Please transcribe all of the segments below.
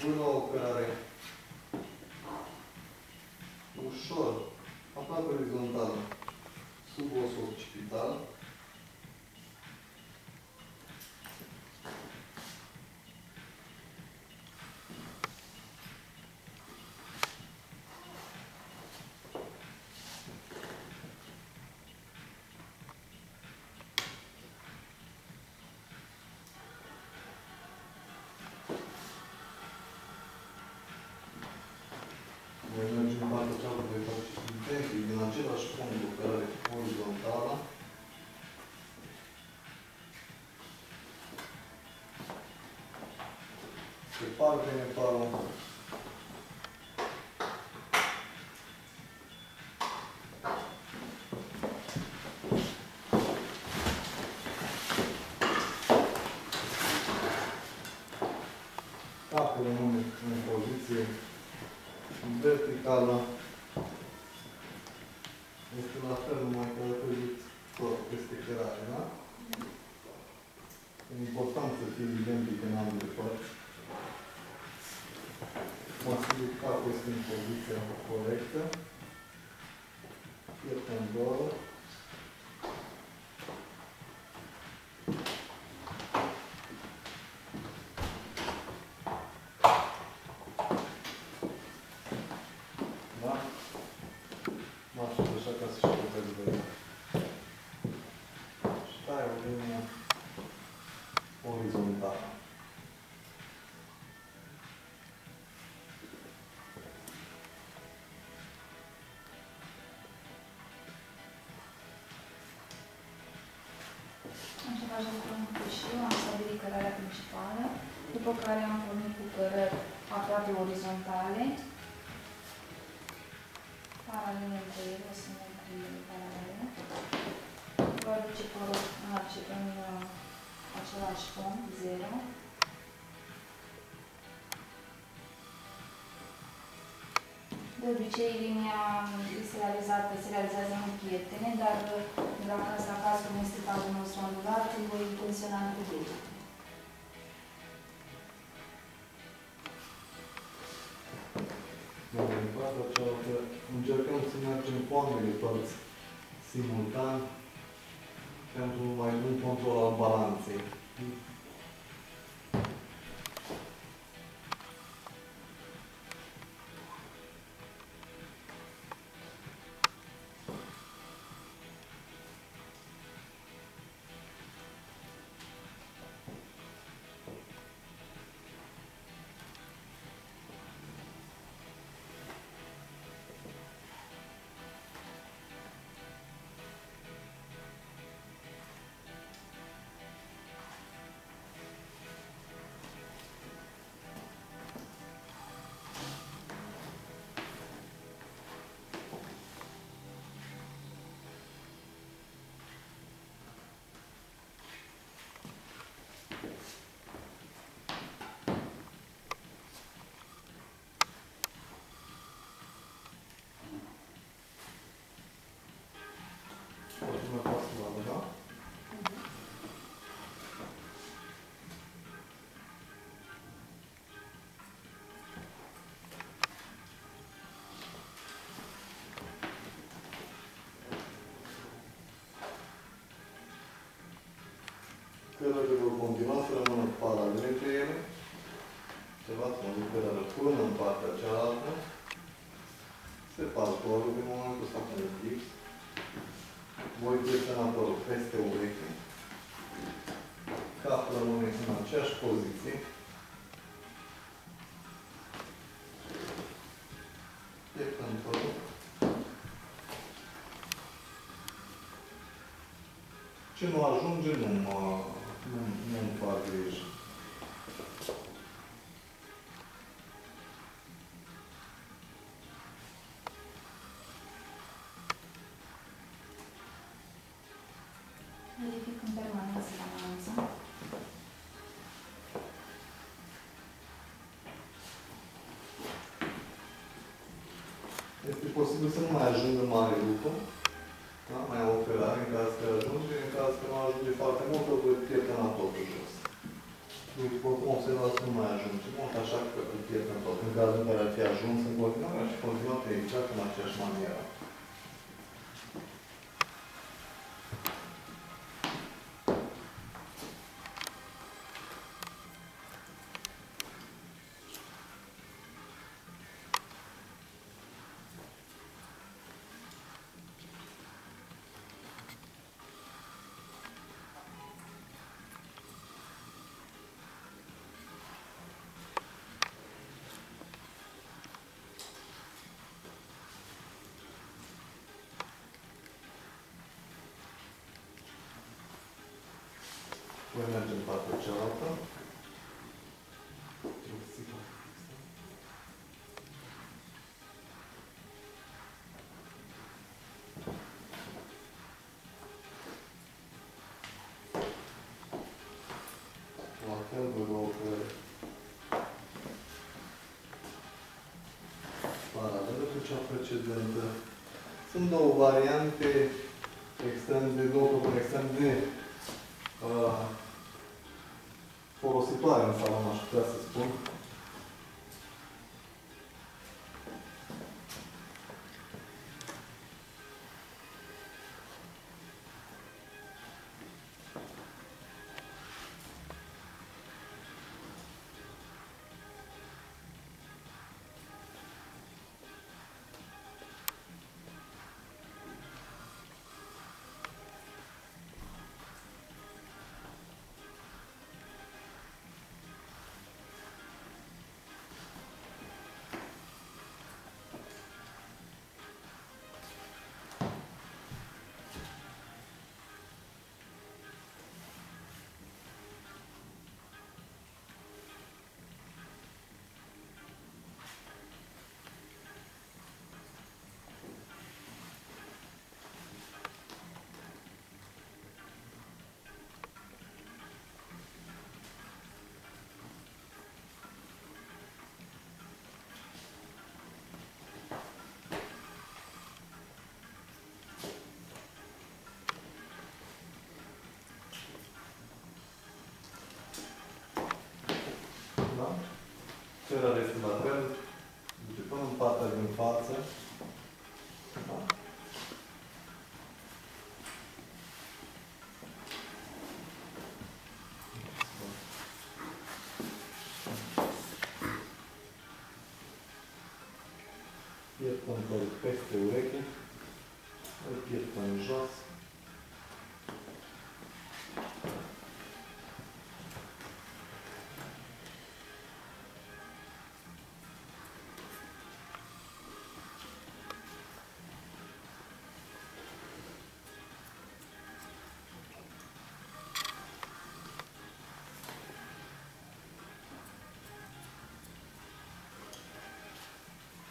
până la operare. Ușor, aproape orizontal, sub osul occipital. Cealaltă, voi face intenții din același punct de operare orizontală. Se parte nepalul. Capul rămâne în poziție verticală. Este la fel, numai că trebuie tot peste cărare, da? E important să fie identic în ambele părți. Măsuri capul este în poziția corectă. Piept în două. Am să facem cu câștiu, am stabilit cărarea principală, după care am pornit cu cărări aproape orizontale, paralele între ele, o să merg cu ele paralele. Vă aduce părul în, ace- în uh, același punct, 0. De obicei, linia este realizată, se realizează în prietene, dar dacă asta caz cum este cazul nostru anulat, îl voi intenționa cu degete. Dar în partea cealaltă încercăm să mergem cu ambele părți simultan pentru un mai bun control al balanței. Cărările vor continua să rămână paralele între ele. Observați, mă duc cărările până în partea cealaltă. Se par părul din momentul ăsta până fix. Voi pieptăna părul peste ureche. Capul rămâne în aceeași poziție. Pieptăm părul. Ce nu ajunge, nu mă, nu, nu-mi fac grijă. Verific în permanență la analiză. Este da? mai am operare în caz că ajunge, în caz că nu ajunge foarte mult, o voi pieptăna totul jos. după cum observați, nu mai ajunge mult, așa că îl pierdem tot. În cazul în care ar fi ajuns în continuare, și continua pe exact în aceeași manieră. Voi merge în partea cealaltă. La fel, vă rog, paralelă cu cea precedentă. Sunt două variante extrem de două propuneri extrem de uh, folositoare în salon, aș putea să spun. Pierd controlul peste ureche. Îl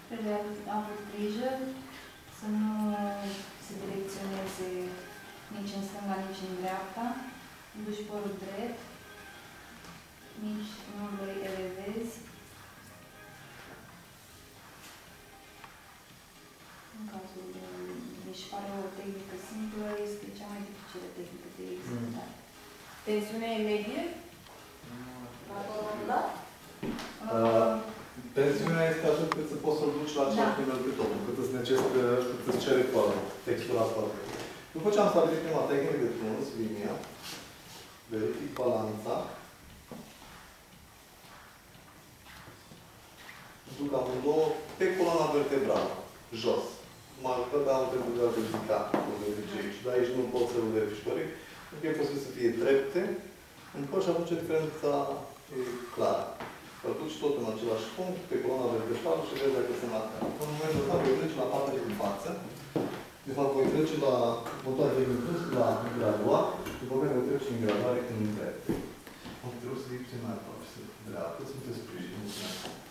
Trebuie avut, avut grijă să nu se direcționeze nici în stânga, nici în dreapta. Duci părul drept. Nici nu îl elevezi. În cazul de... Deci pare o tehnică simplă, este cea mai dificilă tehnică de executat. Tensiunea e medie? La colonda? Uh, Tensiunea este atât cât să poți să-l duci la acel Da. nivel pe totul, cât îți necesită, cât îți cere părul, textura părului. După ce am stabilit prima tehnică de tuns, linia, verific balanța, duc amândouă pe coloana vertebrală, jos. Mă ajută pe am pentru a verifica, nu verifici aici, dar aici nu pot să îl verifici corect, pentru că e posibil să fie drepte, în păr și atunci diferența e clară. Îl duci tot în același punct, pe coloana vertebrală și vezi dacă se marcă. În momentul ăsta voi trece la partea din față. De fapt, voi trece la motoare de inclus, la graduat, după care voi trece în graduare în drept. Am trebuit să zic ce mai aproape, să dreaptă, să nu te sprijini. Mulțumesc.